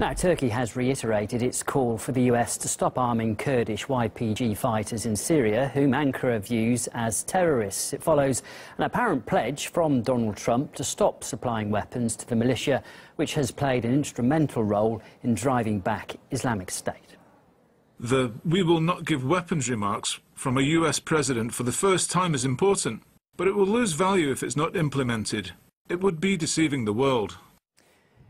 Now, Turkey has reiterated its call for the US to stop arming Kurdish YPG fighters in Syria, whom Ankara views as terrorists. It follows an apparent pledge from Donald Trump to stop supplying weapons to the militia, which has played an instrumental role in driving back Islamic State. The we will not give weapons remarks from a US president for the first time is important, but it will lose value if it's not implemented. It would be deceiving the world.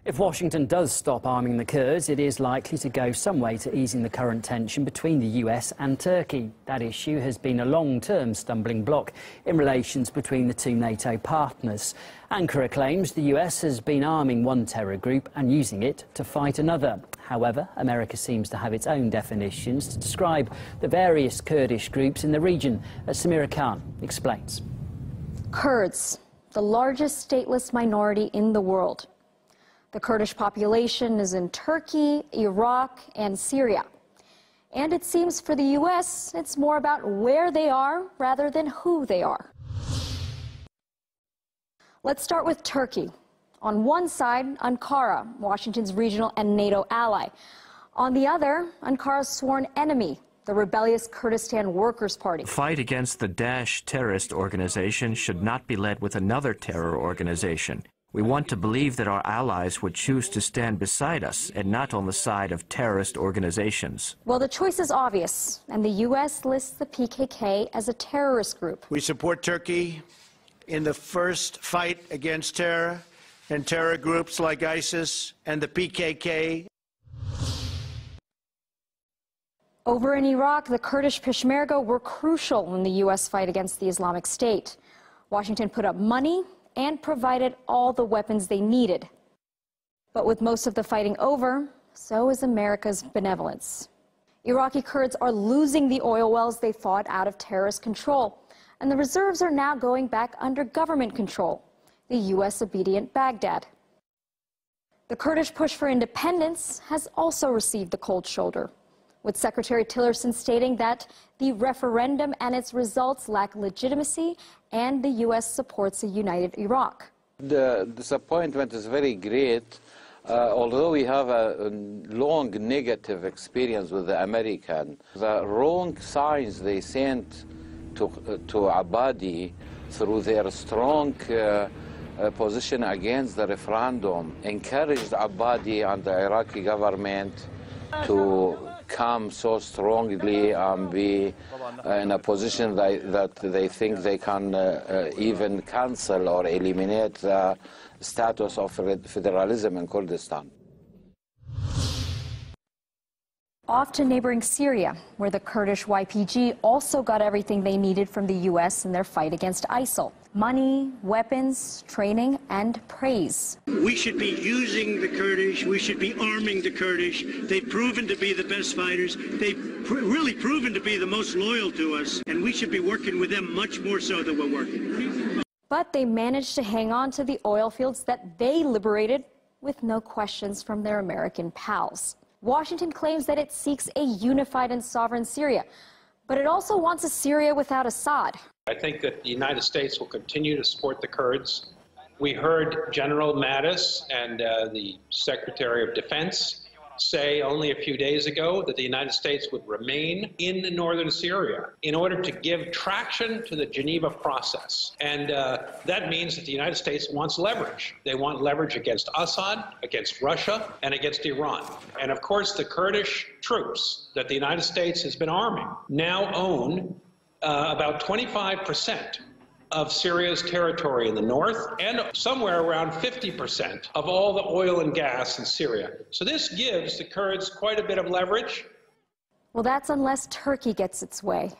If Washington does stop arming the Kurds, it is likely to go some way to easing the current tension between the US and Turkey. That issue has been a long-term stumbling block in relations between the two NATO partners. Ankara claims the US has been arming one terror group and using it to fight another. However, America seems to have its own definitions to describe the various Kurdish groups in the region, as Samira Khan explains. Kurds, the largest stateless minority in the world. The Kurdish population is in Turkey, Iraq, and Syria. And it seems for the U.S., it's more about where they are rather than who they are. Let's start with Turkey. On one side, Ankara, Washington's regional and NATO ally. On the other, Ankara's sworn enemy, the rebellious Kurdistan Workers' Party. Fight against the Daesh terrorist organization should not be led with another terror organization. We want to believe that our allies would choose to stand beside us and not on the side of terrorist organizations. Well, the choice is obvious, and the U.S. lists the PKK as a terrorist group. We support Turkey in the first fight against terror and terror groups like ISIS and the PKK. Over in Iraq, the Kurdish Peshmerga were crucial in the U.S. fight against the Islamic State. Washington put up money and provided all the weapons they needed. But with most of the fighting over, so is America's benevolence. Iraqi Kurds are losing the oil wells they fought out of terrorist control, and the reserves are now going back under government control, the U.S. obedient Baghdad. The Kurdish push for independence has also received the cold shoulder with Secretary Tillerson stating that the referendum and its results lack legitimacy and the U.S. supports a united Iraq. The disappointment is very great. Uh, although we have a, a, long negative experience with the American, the wrong signs they sent to, uh, to Abadi through their strong uh, uh position against the referendum encouraged Abadi and the Iraqi government to come so strongly and be uh, in a position that, that they think they can uh, uh, even cancel or eliminate the status of federalism in Kurdistan. Off to neighboring Syria, where the Kurdish YPG also got everything they needed from the U.S. in their fight against ISIL money, weapons, training, and praise. We should be using the Kurdish. We should be arming the Kurdish. They've proven to be the best fighters. They've pr really proven to be the most loyal to us, and we should be working with them much more so than we're working. But they managed to hang on to the oil fields that they liberated with no questions from their American pals. Washington claims that it seeks a unified and sovereign Syria, but it also wants a Syria without Assad. I think that the United States will continue to support the Kurds. We heard General Mattis and uh, the Secretary of Defense say only a few days ago that the United States would remain in northern Syria in order to give traction to the Geneva process. And uh, that means that the United States wants leverage. They want leverage against Assad, against Russia, and against Iran. And of course, the Kurdish troops that the United States has been arming now own uh, about 25 percent of Syria's territory in the north and somewhere around 50% of all the oil and gas in Syria. So this gives the Kurds quite a bit of leverage. Well, that's unless Turkey gets its way.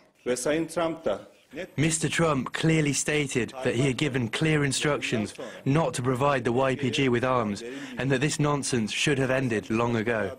Mr. Trump clearly stated that he had given clear instructions not to provide the YPG with arms and that this nonsense should have ended long ago.